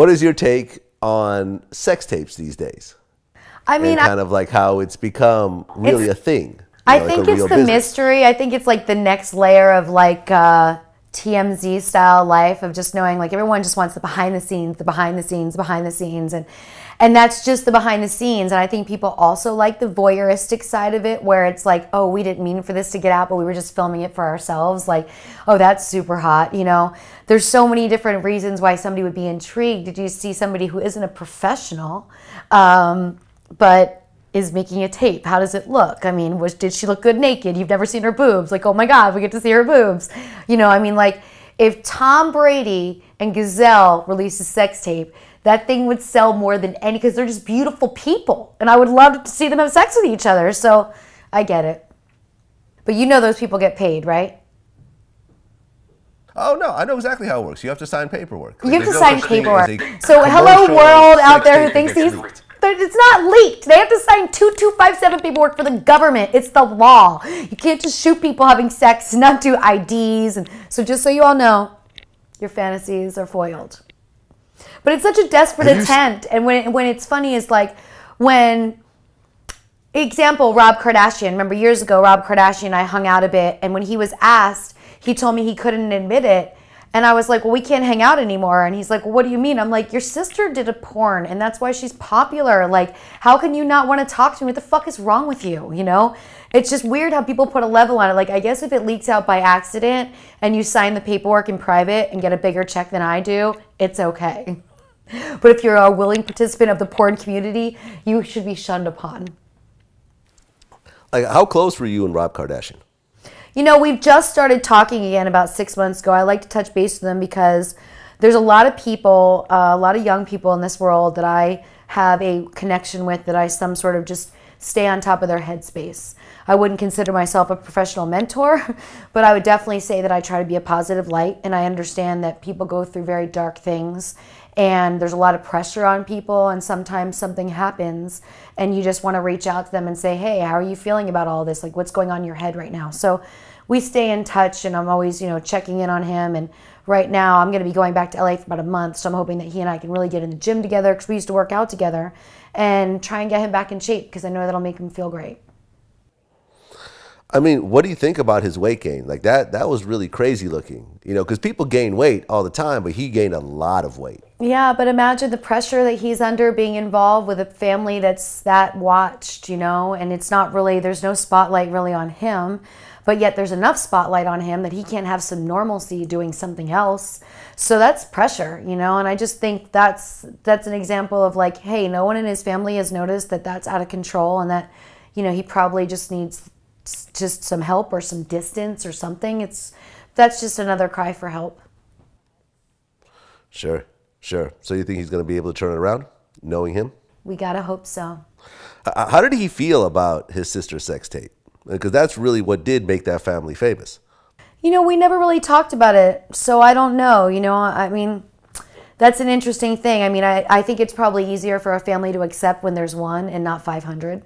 what is your take on sex tapes these days? I mean, and kind I, of like how it's become really It's- a thing. you I know, like think a it's the business. mystery. I think it's like the next layer of like uh, TMZ style life of just knowing like everyone just wants the behind the scenes, the behind the scenes, behind the scenes, and and that's just the behind the scenes. And I think people also like the voyeuristic side of it, where it's like, oh, we didn't mean for this to get out, but we were just filming it for ourselves. Like, oh, that's super hot. You know, there's so many different reasons why somebody would be intrigued. Did you see somebody who isn't a professional, um, but is making a tape. How does it look? I mean, was did she look good naked? You've never seen her boobs. Like, oh my God, we get to see her boobs. You know, I mean, like if Tom Brady and Gisele released a sex tape, that thing would sell more than any because they're just beautiful people, and I would love to see them have sex with each other. So I get it. But you know, those people get paid, right? Oh no, I know exactly how it works. You have to sign paperwork. You have to sign paperwork. So hello world out there who thinks that these. gets leaked. but It's not leaked. They have to sign 2257 paperwork for the government. It's the law. You can't just shoot people having sex, not do IDs. And so, just so you all know, your fantasies are foiled. But it's such a desperate Have you s- attempt. And when, when it's funny is like when example rob kardashian remember years ago rob kardashian and i hung out a bit and when he was asked he told me he couldn't admit it and i was like well we can't hang out anymore. And he's like well, what do you mean? I'm like your sister did a porn and that's why she's popular. Like how can you not want to talk to me? What the fuck is wrong with you? You know? It's just weird how people put a level on it. Like i guess if it leaks out by accident and you sign the paperwork in private and get a bigger check than i do it's okay. But if you're a willing participant of the porn community you should be shunned upon. Like, how close were you and Rob Kardashian? You know, we've just started talking again about six months ago. I like to touch base with them because there's a lot of people, uh, a lot of young people in this world that I have a connection with that I some sort of just stay on top of their headspace. I wouldn't consider myself a professional mentor, but I would definitely say that I try to be a positive light and I understand that people go through very dark things and there's a lot of pressure on people and sometimes something happens and you just want to reach out to them and say hey how are you feeling about all this like what's going on in your head right now so we stay in touch and i'm always you know checking in on him and right now i'm going to be going back to la for about a month so i'm hoping that he and i can really get in the gym together because we used to work out together and try and get him back in shape because i know that'll make him feel great I mean, what do you think about his weight gain? Like that, that was really crazy looking. You know, because people gain weight all the time, but he gained a lot of weight. Yeah, but imagine the pressure that he's under being involved with a family that's that watched, you know, and it's not really, there's no spotlight really on him, but yet there's enough spotlight on him that he can't have some normalcy doing something else. So that's pressure, you know, and I just think that's that's an example of like, hey, no one in his family has noticed that that's out of control and that, you know, he probably just needs just some help or some distance or something. It's that's just another cry for help. Sure, sure. So you think he's going to be able to turn it around, knowing him? We got to hope so. Uh, uh, how did he feel about his sister's sex tape? Because that's really what did make that family famous. You know, we never really talked about it, so I don't know. You know, I mean, that's an interesting thing. I mean, I, I think it's probably easier for a family to accept when there's one and not 500.